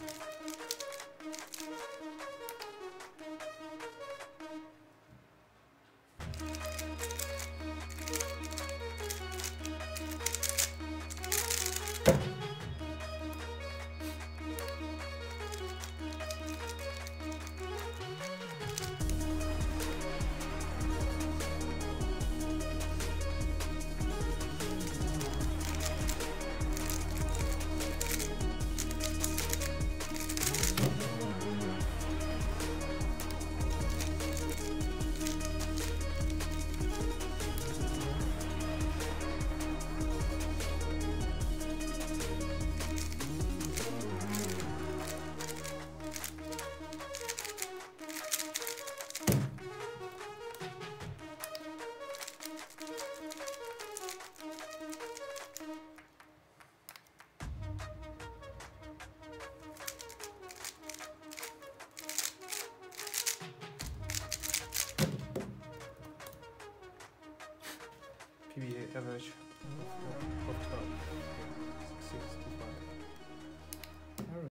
Bye. PBA average of, of 65.